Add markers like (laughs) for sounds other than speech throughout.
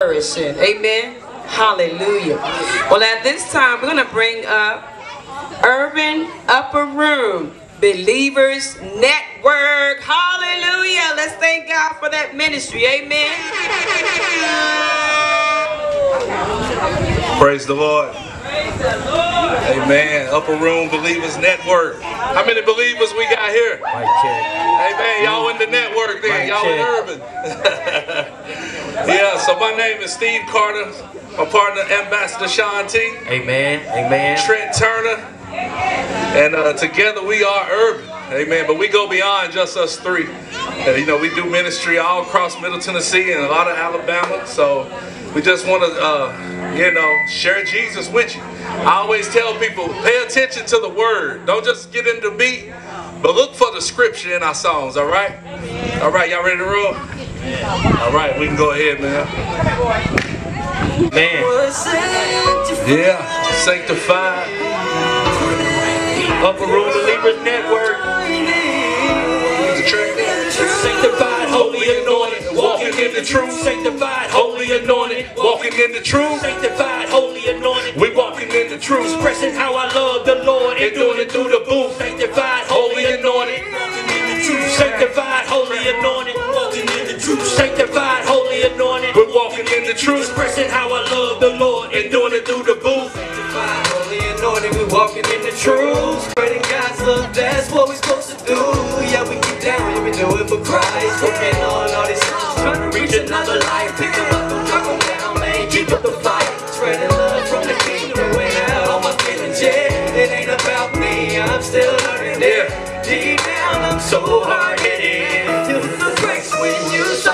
flourishing. Amen. Hallelujah. Well, at this time, we're going to bring up URBN Upper Room Believers Network. Hallelujah. Let's thank God for that ministry. Amen. Praise the Lord. Amen. Upper Room Believers Network. How many believers we got here? Amen. Y'all in the network then. Y'all in URBN. (laughs) yeah, so my name is Steve Carter. My partner, Ambassador Sean T. Amen. Amen. Trent Turner. And uh, together we are URBN. Amen. But we go beyond just us three. And, you know, we do ministry all across Middle Tennessee and a lot of Alabama. So we just want to, uh, you know, share Jesus with you. I always tell people, pay attention to the word. Don't just get into beat, but look for the scripture in our songs, all right? All right, y'all ready to roll? All right, we can go ahead, man. Man. Yeah, sanctified. Upper Room Believers Network. The. Sanctified, holy, anointed. Walking in the truth. Sanctified, holy, anointed. Walking in the truth. Sanctified, holy, anointed. We walking in the truth. Expressing how I love the Lord and doing it through the booth. Sanctified, holy, anointed. Sanctified, holy, anointed. Truth. Expressing how I love the Lord and doing it through the booth. Holy, anointed, we walking in the truth. Spreading God's love, that's what we supposed to do. Yeah, we keep down, yeah, we do it for Christ. Working on all these songs, trying to reach another life. Pick them up, don't drop them down, man, keep up the fight. Spreading love from the kingdom, went out on my feelings, yeah. It ain't about me, I'm still learning it. Deep down, I'm so hard-headed.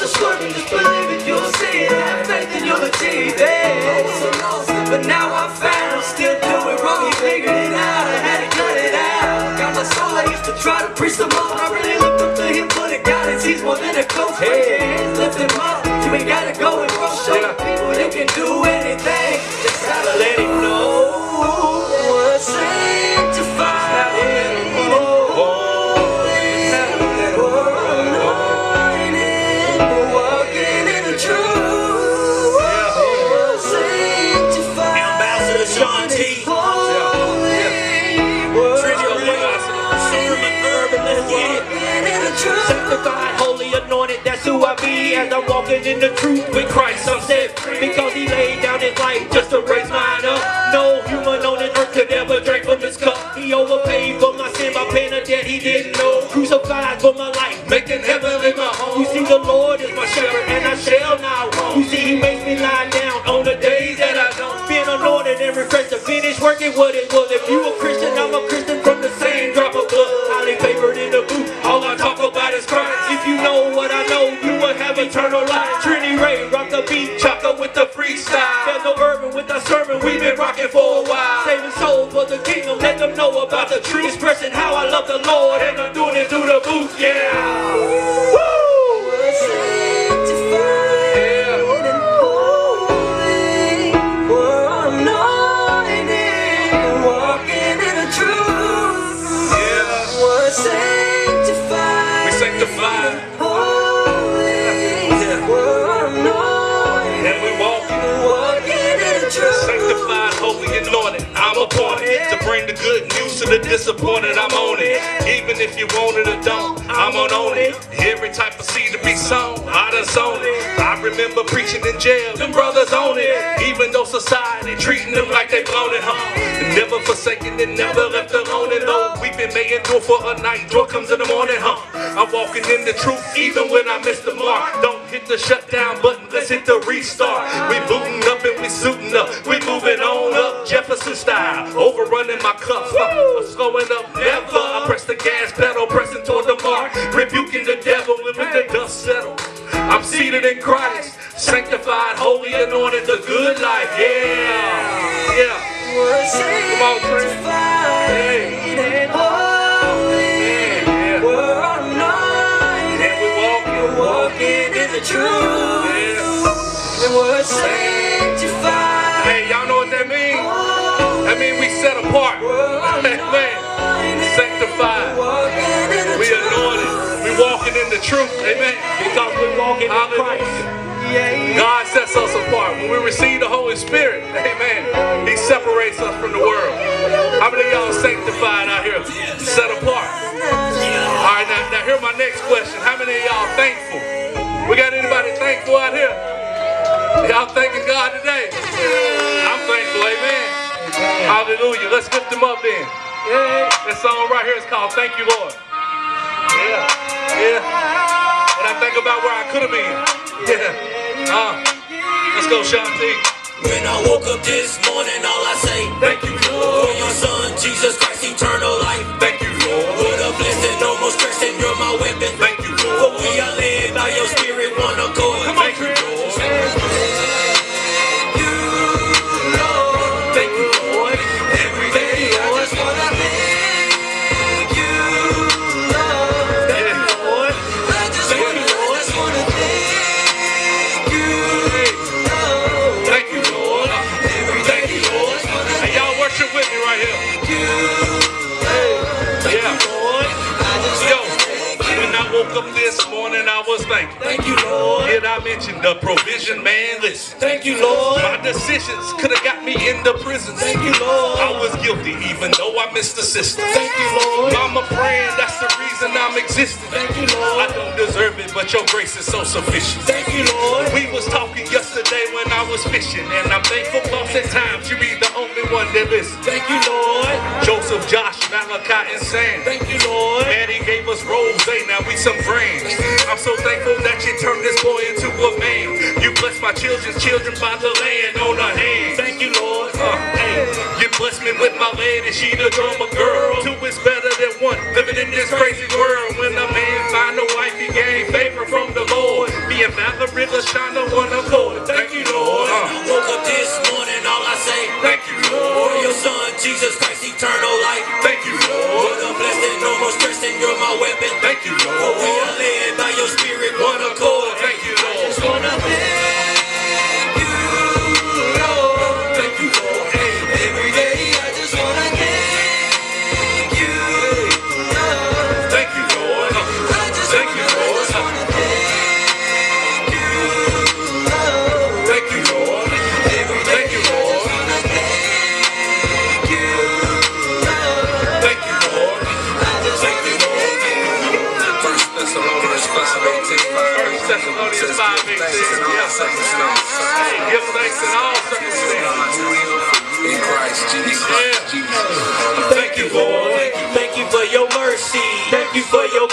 You start to just believe it, you'll see it. Have faith and you'll achieve it. So lost, but now I'm found. Still doing wrong, he figured it out. I had to cut it out. Got my soul, I used to try to preach the more. I really looked up to him for the guidance. He's more than a coach. Hands, lift him up. You ain't gotta go and grow. Show the people they can do anything. Be as I'm walking in the truth with Christ. I'm set free because he laid down his life just to raise mine up. No human on this earth could ever drink from his cup. He overpaid for my sin by paying a debt he didn't you want it or don't, I'm on on it. Every type of seed to be sown, I done sown it. I remember preaching in jail, them brothers on it. Even though society treating them like they blown it home. Never forsaken it, never left alone. And though weeping may endure for a night, joy comes in the morning, huh? I'm walking in the truth even when I miss the mark. Don't hit the shutdown button, let's hit the restart. We booting up and we suiting up. We moving on up Jefferson style. Overrunning my cups, huh? slowing up never. I press the gas pedal, pressing toward the mark. Rebuking the devil and when the dust settles. I'm seated in Christ, sanctified, holy, anointed, the good life. Yeah, yeah. Come on, Trent. The truth, yeah. and we're sanctified. Hey, y'all know what that means? That means we set apart. Amen. (laughs) Sanctified. We anointed. We walking in the truth. Amen. Because we're walking in Christ. God sets us apart. When we receive the Holy Spirit, amen, He separates us from the world. How many of y'all sanctified out here? Set apart. All right, now, now here's my next Hallelujah. Let's lift them up then. Yeah. This song right here is called Thank You, Lord. Yeah. Yeah. When I think about where I could have been. Yeah. Uh, let's go, Shanti. When I woke up this morning, all I say, Thank you, Lord. for your son, Jesus Christ, eternal life. Thank you, Lord. What a blessing, no more stressing, you're my weapon. Woke up this morning, I was thinking. Thank you, Lord. Did I mention the provision man? Listen. Thank you, Lord. My decisions could have got me in the prison. Thank you, Lord. I was guilty even though I missed the system. Thank you, Lord. Mama praying, that's the reason I'm existing. Thank you, Lord. I don't deserve it, but your grace is so sufficient. Thank you, Lord. We was talking yesterday when I was fishing, and I'm thankful cause at times you be the only one that listens. Thank you, Lord. Joseph, Josh, Malachi, and Sam. Thank you, Lord. Rose, now we some friends. I'm so thankful that you turned this boy into a man. You blessed my children's children by the land on the hand. Thank you, Lord. Uh, hey, you blessed me with my lady, she the drummer girl. Two is better than one, living in this crazy world. When a man find a wife, he gain favor from the Lord. Be a Me and Valerie, LaShonda, one accord. Thank you, Lord. Uh, Woke up this morning, all I say, thank you, Lord. your son, Jesus Christ,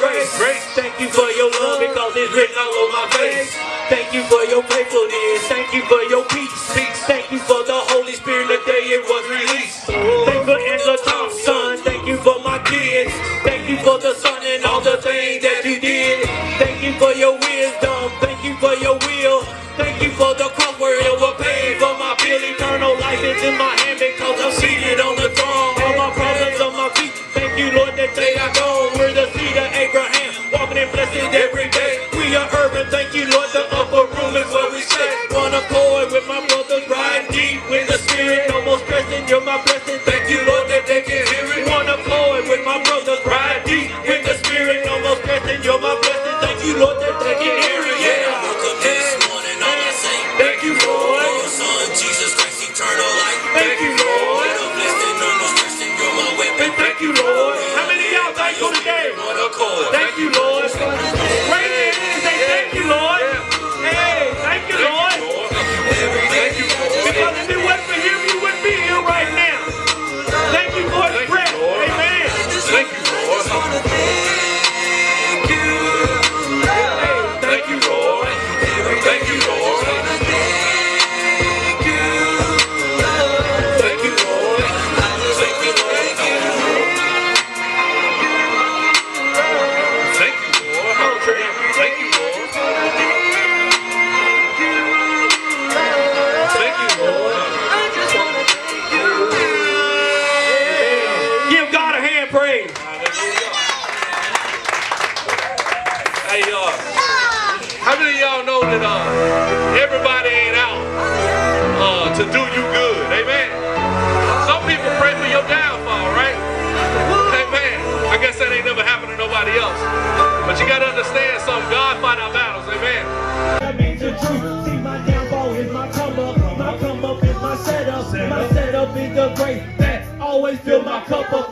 grace. Thank you for your love because it's written all on my face. Thank you for your faithfulness. Thank you for your peace. Thank you, Lord.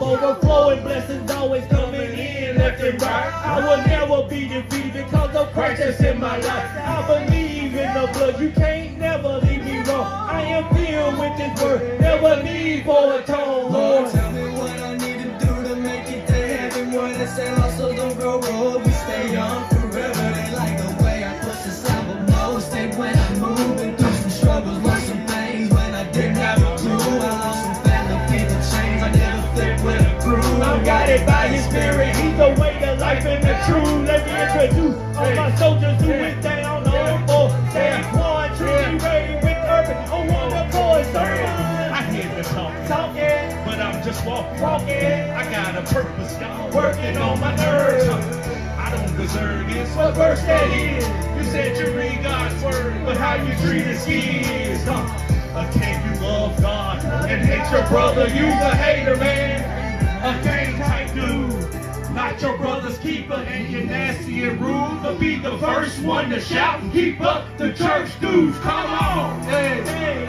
Overflowing. Blessings always coming in left and right. I will never be defeated because of Christ that's in my life. I believe in the blood. You can't never leave me wrong. I am filled with this word. Never need for a tone, spirit. He's the way, the life, and the truth. Let me introduce all my soldiers who went down on the floor. Say one, truly ready with URBN on one accord. Sermon. I hear the talk, Talking, but I'm just walking. walking, I got a purpose, God. working on my nerves. I don't deserve this. What verse that is? You said you read God's word, but how you treat kids. Huh? Uh, can you love God and hate your brother? You's a hater, man. A gang type dude. Your brother's keeper, and you're nasty and rude. But be the first one to shout and keep up the church dues. Come on, hey, hey.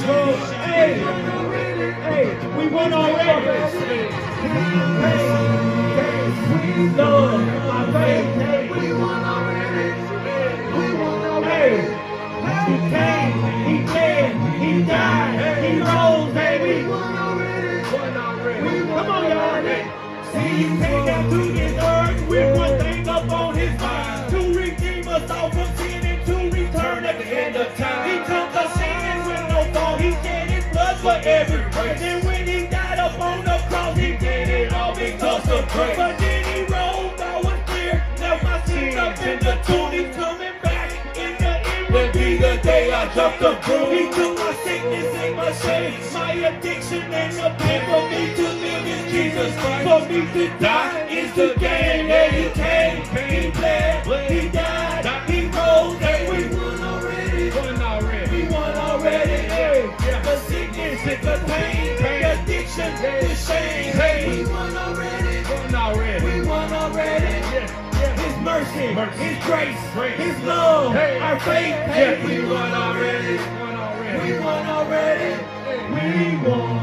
Cross. Hey, hey, we won already. Hey, Lord, my faith. We won already. We won already. He came, he bled, he died, he rose, baby. We won already. Come on, y'all. See, he came down to this earth with one thing up on his mind to redeem us all from sin and to return at the end of time. For every race. And when he died up on the cross, he did it all because of grace. But then he rose, I was clear. Left my sins up in the tomb. He's coming back. In the end will be the day I jumped the broom. He took my sickness and my shame, my addiction and the pain for me to live in Jesus Christ. For me to die is the gain. Yeah, he came, he bled, he died, mercy, Mercy. His grace, Grace. His love, Hey. our faith. Yeah. Hey, we won already. Won already. We won already. We won.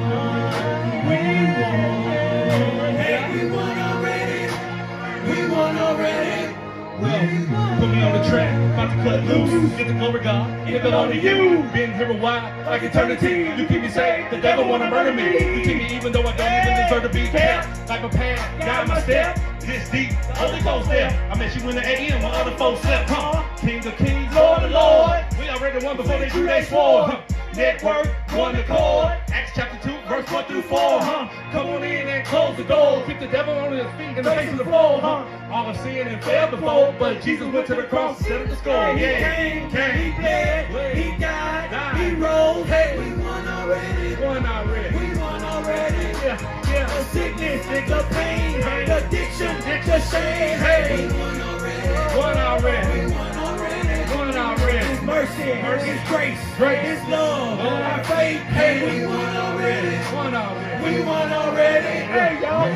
We won. Hey, we won already. We won already. Well, put me on the track, about to cut loose. Get the glory, God. Give it all to you. Been here a while, like eternity. You keep me safe. The devil wanna murder me. You keep me even though I don't even deserve to be kept. Like a path, guide my step. This deep, Holy Ghost step. I met you in the AM while other folks slept. Huh? Uh-huh. King of kings, Lord of lords. We already won before they drew their sword. Huh? Network, one accord. Acts chapter 2, verse 1 through 4, huh? Come on in and close the door. Keep the devil on his feet and the face of the floor, huh? All have sinned and failed before, but Jesus went to the cross and settled the score. He Yeah, came, he bled, he died, he rose. Hey, we won already. Won already. The sickness, the pain, the addiction, the shame. Hey, we won already. Won already. We won already. Won already. His mercy, Mercy. His grace, Grace. His love, Love. our faith. Hey, we won already. Won already. We won already. Hey, y'all.